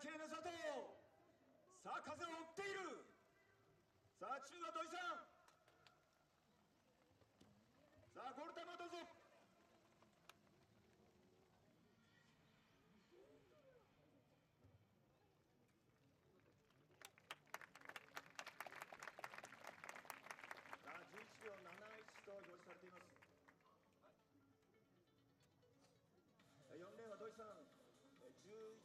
綺麗なシさあ風を追っている。さあ中は土井さんさあゴルタイどうぞ。11秒71と表示されています。4レーンは土井さん、11